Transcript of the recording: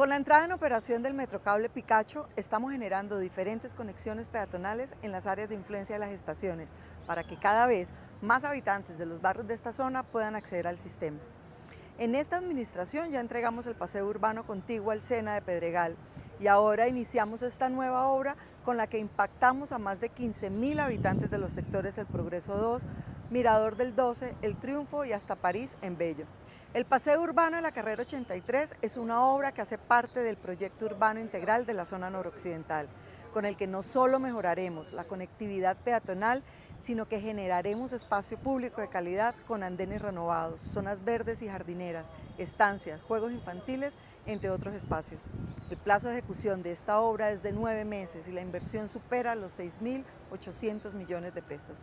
Con la entrada en operación del Metrocable Picacho, estamos generando diferentes conexiones peatonales en las áreas de influencia de las estaciones, para que cada vez más habitantes de los barrios de esta zona puedan acceder al sistema. En esta administración ya entregamos el paseo urbano contiguo al Sena de Pedregal y ahora iniciamos esta nueva obra con la que impactamos a más de 15.000 habitantes de los sectores El Progreso 2, Mirador del 12, El Triunfo y hasta París en Bello. El Paseo Urbano de la Carrera 83 es una obra que hace parte del proyecto urbano integral de la zona noroccidental, con el que no solo mejoraremos la conectividad peatonal, sino que generaremos espacio público de calidad con andenes renovados, zonas verdes y jardineras, estancias, juegos infantiles, entre otros espacios. El plazo de ejecución de esta obra es de nueve meses y la inversión supera los 6.800 millones de pesos.